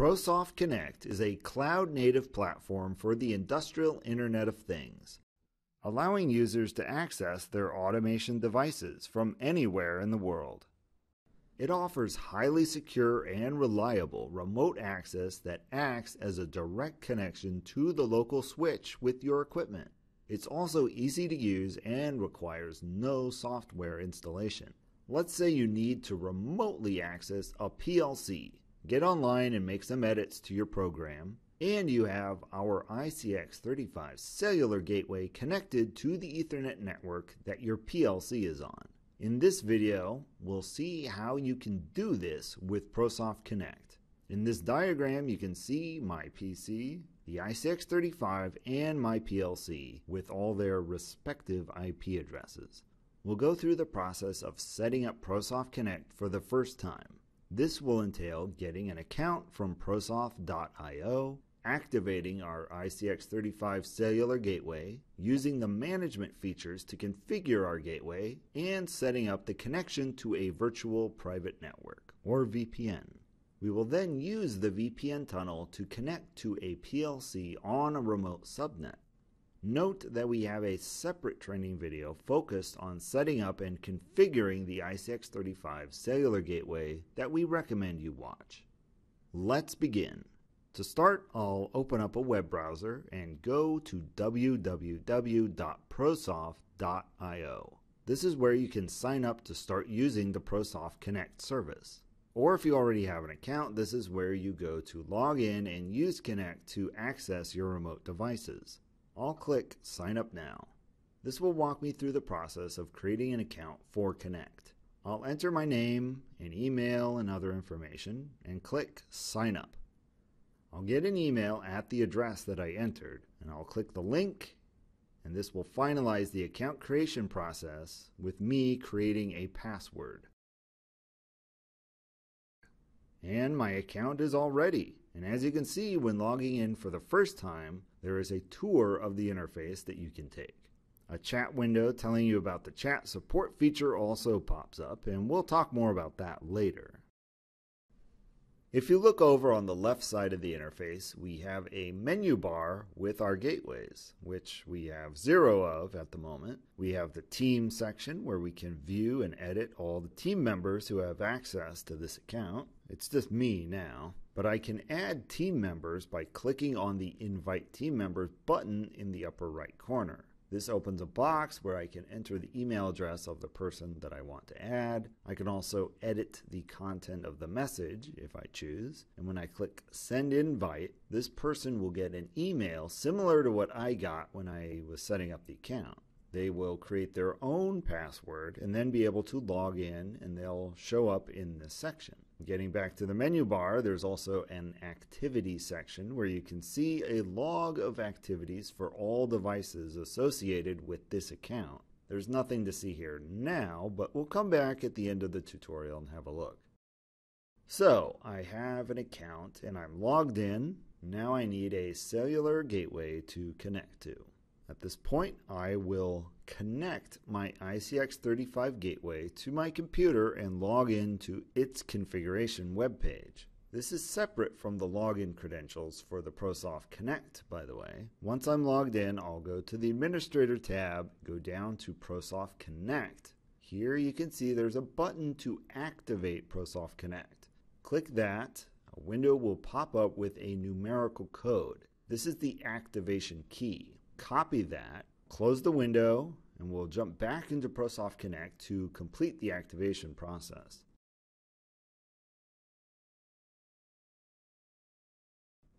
ProSoft Connect is a cloud native platform for the industrial Internet of Things, allowing users to access their automation devices from anywhere in the world. It offers highly secure and reliable remote access that acts as a direct connection to the local switch with your equipment. It's also easy to use and requires no software installation. Let's say you need to remotely access a PLC get online and make some edits to your program, and you have our ICX35 cellular gateway connected to the Ethernet network that your PLC is on. In this video, we'll see how you can do this with ProSoft Connect. In this diagram, you can see my PC, the ICX35, and my PLC with all their respective IP addresses. We'll go through the process of setting up ProSoft Connect for the first time. This will entail getting an account from prosoft.io, activating our ICX35 cellular gateway, using the management features to configure our gateway, and setting up the connection to a virtual private network, or VPN. We will then use the VPN tunnel to connect to a PLC on a remote subnet. Note that we have a separate training video focused on setting up and configuring the ICX35 cellular gateway that we recommend you watch. Let's begin. To start, I'll open up a web browser and go to www.prosoft.io. This is where you can sign up to start using the ProSoft Connect service. Or if you already have an account, this is where you go to log in and use Connect to access your remote devices. I'll click Sign Up Now. This will walk me through the process of creating an account for Connect. I'll enter my name and email and other information and click Sign Up. I'll get an email at the address that I entered and I'll click the link and this will finalize the account creation process with me creating a password. And my account is all ready. And as you can see when logging in for the first time, there is a tour of the interface that you can take. A chat window telling you about the chat support feature also pops up, and we'll talk more about that later. If you look over on the left side of the interface, we have a menu bar with our gateways, which we have zero of at the moment. We have the team section where we can view and edit all the team members who have access to this account. It's just me now, but I can add team members by clicking on the Invite Team Members button in the upper right corner. This opens a box where I can enter the email address of the person that I want to add. I can also edit the content of the message if I choose. And when I click Send Invite, this person will get an email similar to what I got when I was setting up the account they will create their own password and then be able to log in and they'll show up in this section. Getting back to the menu bar, there's also an activity section where you can see a log of activities for all devices associated with this account. There's nothing to see here now, but we'll come back at the end of the tutorial and have a look. So, I have an account and I'm logged in. Now I need a cellular gateway to connect to. At this point, I will connect my ICX35 gateway to my computer and log into its configuration web page. This is separate from the login credentials for the ProSoft Connect, by the way. Once I'm logged in, I'll go to the Administrator tab, go down to ProSoft Connect. Here you can see there's a button to activate ProSoft Connect. Click that, a window will pop up with a numerical code. This is the activation key copy that, close the window, and we'll jump back into ProSoft Connect to complete the activation process.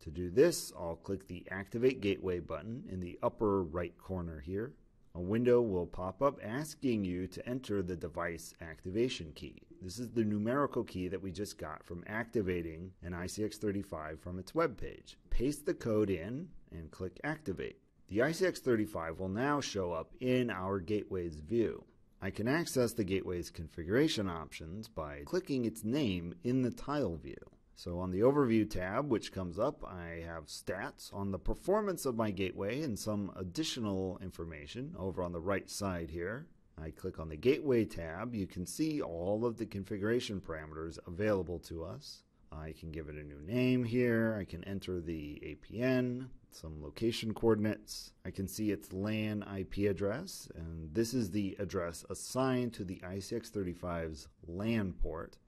To do this, I'll click the Activate Gateway button in the upper right corner here. A window will pop up asking you to enter the device activation key. This is the numerical key that we just got from activating an ICX35 from its web page. Paste the code in and click Activate. The ICX35 will now show up in our Gateway's view. I can access the Gateway's configuration options by clicking its name in the tile view. So on the Overview tab, which comes up, I have stats on the performance of my gateway and some additional information over on the right side here. I click on the Gateway tab, you can see all of the configuration parameters available to us. I can give it a new name here. I can enter the APN, some location coordinates. I can see its LAN IP address, and this is the address assigned to the ICX35's LAN port.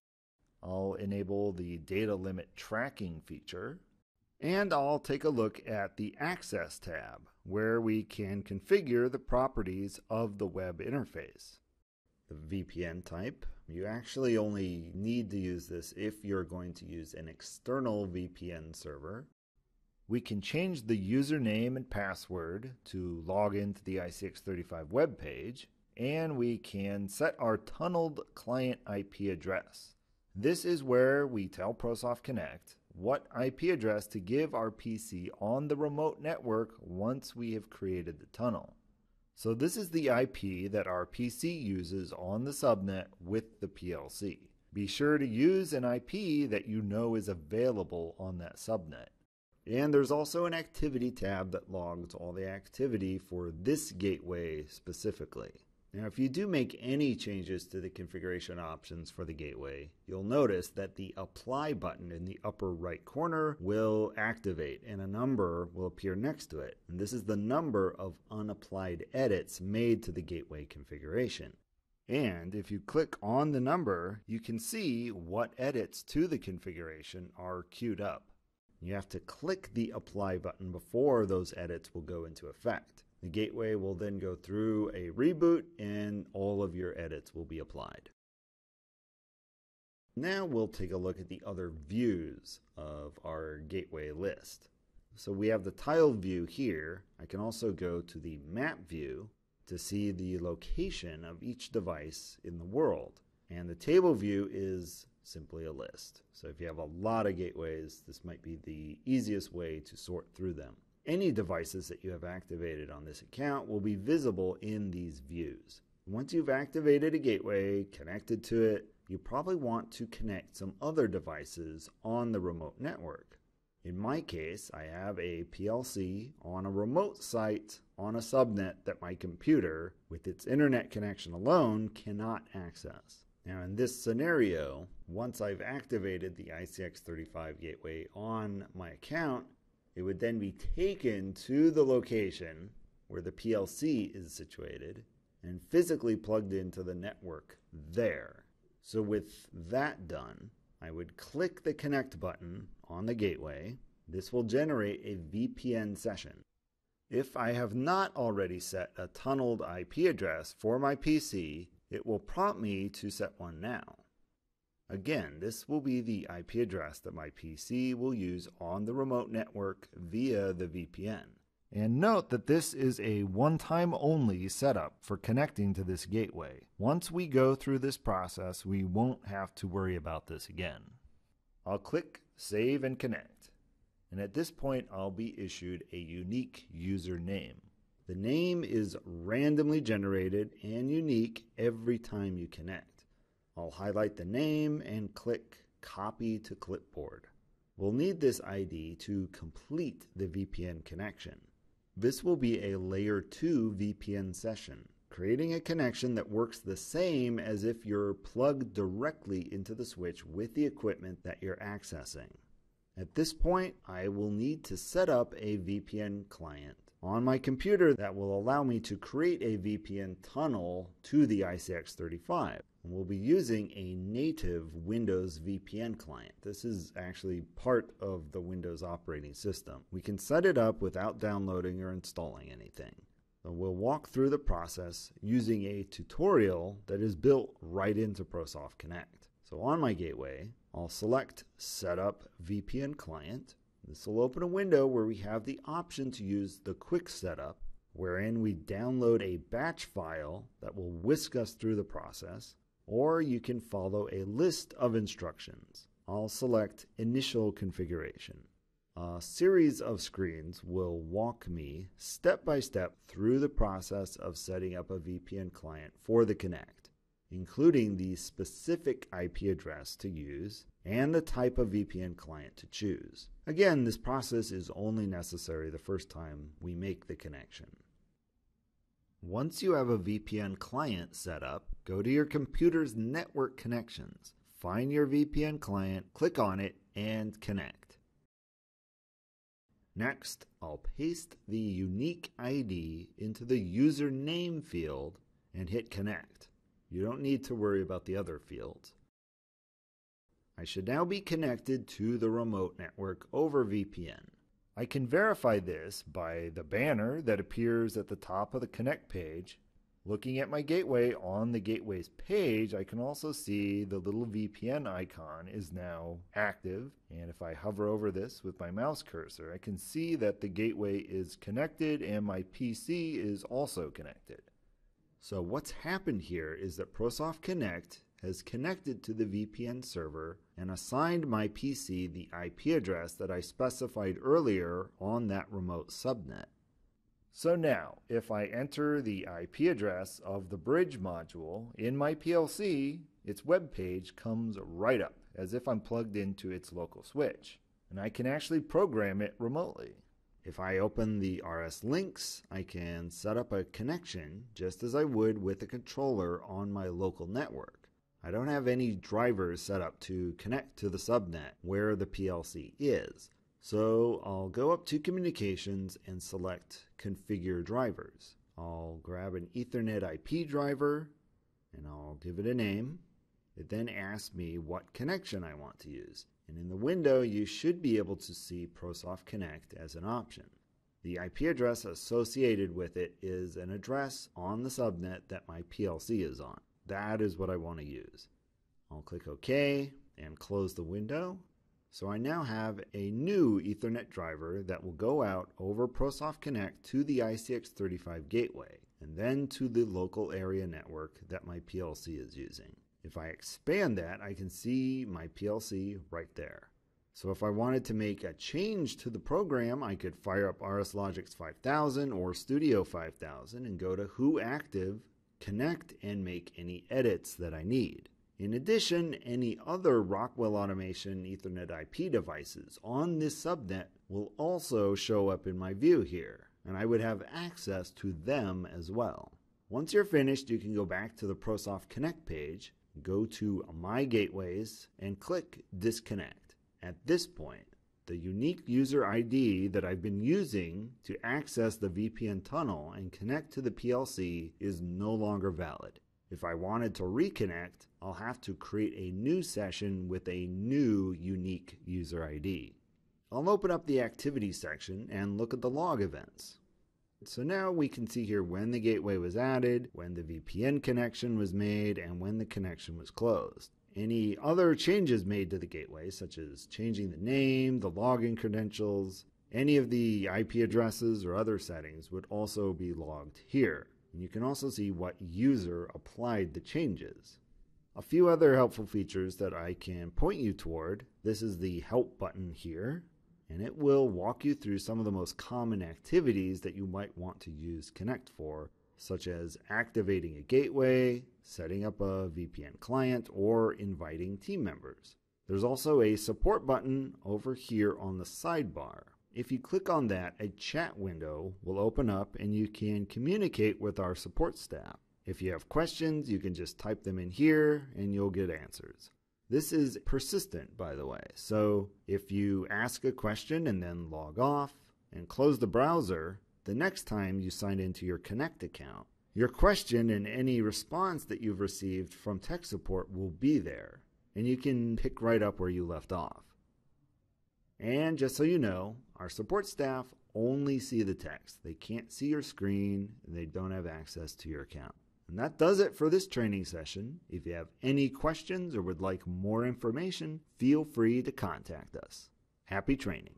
I'll enable the data limit tracking feature, and I'll take a look at the Access tab, where we can configure the properties of the web interface. The VPN type, you actually only need to use this if you're going to use an external VPN server. We can change the username and password to log into the ICX35 web page, and we can set our tunneled client IP address. This is where we tell ProSoft Connect what IP address to give our PC on the remote network once we have created the tunnel. So this is the IP that our PC uses on the subnet with the PLC. Be sure to use an IP that you know is available on that subnet. And there's also an activity tab that logs all the activity for this gateway specifically. Now, if you do make any changes to the configuration options for the gateway, you'll notice that the Apply button in the upper right corner will activate and a number will appear next to it. And this is the number of unapplied edits made to the gateway configuration. And if you click on the number, you can see what edits to the configuration are queued up. You have to click the Apply button before those edits will go into effect. The gateway will then go through a reboot and all of your edits will be applied. Now we'll take a look at the other views of our gateway list. So we have the tile view here. I can also go to the map view to see the location of each device in the world. And the table view is simply a list. So if you have a lot of gateways, this might be the easiest way to sort through them. Any devices that you have activated on this account will be visible in these views. Once you've activated a gateway, connected to it, you probably want to connect some other devices on the remote network. In my case, I have a PLC on a remote site on a subnet that my computer, with its internet connection alone, cannot access. Now, in this scenario, once I've activated the ICX35 gateway on my account, it would then be taken to the location where the PLC is situated and physically plugged into the network there. So, with that done, I would click the connect button on the gateway. This will generate a VPN session. If I have not already set a tunneled IP address for my PC, it will prompt me to set one now. Again, this will be the IP address that my PC will use on the remote network via the VPN. And note that this is a one time only setup for connecting to this gateway. Once we go through this process, we won't have to worry about this again. I'll click Save and Connect. And at this point, I'll be issued a unique username. The name is randomly generated and unique every time you connect. I'll highlight the name and click Copy to Clipboard. We'll need this ID to complete the VPN connection. This will be a Layer 2 VPN session, creating a connection that works the same as if you're plugged directly into the switch with the equipment that you're accessing. At this point, I will need to set up a VPN client on my computer that will allow me to create a VPN tunnel to the ICX35 we'll be using a native Windows VPN client. This is actually part of the Windows operating system. We can set it up without downloading or installing anything. So we'll walk through the process using a tutorial that is built right into ProSoft Connect. So on my gateway, I'll select Setup VPN Client. This will open a window where we have the option to use the quick setup, wherein we download a batch file that will whisk us through the process or you can follow a list of instructions. I'll select Initial Configuration. A series of screens will walk me step by step through the process of setting up a VPN client for the Connect, including the specific IP address to use and the type of VPN client to choose. Again, this process is only necessary the first time we make the connection. Once you have a VPN client set up, go to your computer's network connections, find your VPN client, click on it, and connect. Next, I'll paste the unique ID into the username field and hit connect. You don't need to worry about the other fields. I should now be connected to the remote network over VPN. I can verify this by the banner that appears at the top of the Connect page. Looking at my gateway on the gateway's page, I can also see the little VPN icon is now active. And if I hover over this with my mouse cursor, I can see that the gateway is connected and my PC is also connected. So what's happened here is that ProSoft Connect has connected to the VPN server and assigned my PC the IP address that I specified earlier on that remote subnet. So now, if I enter the IP address of the bridge module in my PLC, its web page comes right up as if I'm plugged into its local switch, and I can actually program it remotely. If I open the RSLinx, I can set up a connection just as I would with a controller on my local network. I don't have any drivers set up to connect to the subnet where the PLC is. So I'll go up to communications and select configure drivers. I'll grab an Ethernet IP driver and I'll give it a name. It then asks me what connection I want to use. And in the window, you should be able to see ProSoft Connect as an option. The IP address associated with it is an address on the subnet that my PLC is on. That is what I want to use. I'll click OK and close the window. So I now have a new Ethernet driver that will go out over ProSoft Connect to the ICX35 gateway and then to the local area network that my PLC is using. If I expand that, I can see my PLC right there. So if I wanted to make a change to the program, I could fire up RS Logix 5000 or Studio 5000 and go to Who Active connect and make any edits that I need. In addition, any other Rockwell Automation Ethernet IP devices on this subnet will also show up in my view here, and I would have access to them as well. Once you're finished, you can go back to the ProSoft Connect page, go to My Gateways, and click Disconnect. At this point, the unique user ID that I've been using to access the VPN tunnel and connect to the PLC is no longer valid. If I wanted to reconnect, I'll have to create a new session with a new unique user ID. I'll open up the activity section and look at the log events. So now we can see here when the gateway was added, when the VPN connection was made, and when the connection was closed. Any other changes made to the gateway, such as changing the name, the login credentials, any of the IP addresses or other settings would also be logged here. And you can also see what user applied the changes. A few other helpful features that I can point you toward. This is the help button here, and it will walk you through some of the most common activities that you might want to use Connect for such as activating a gateway, setting up a VPN client, or inviting team members. There's also a support button over here on the sidebar. If you click on that, a chat window will open up and you can communicate with our support staff. If you have questions, you can just type them in here and you'll get answers. This is persistent, by the way. So if you ask a question and then log off and close the browser, the next time you sign into your Connect account. Your question and any response that you've received from tech support will be there, and you can pick right up where you left off. And just so you know, our support staff only see the text. They can't see your screen, and they don't have access to your account. And that does it for this training session. If you have any questions or would like more information, feel free to contact us. Happy training.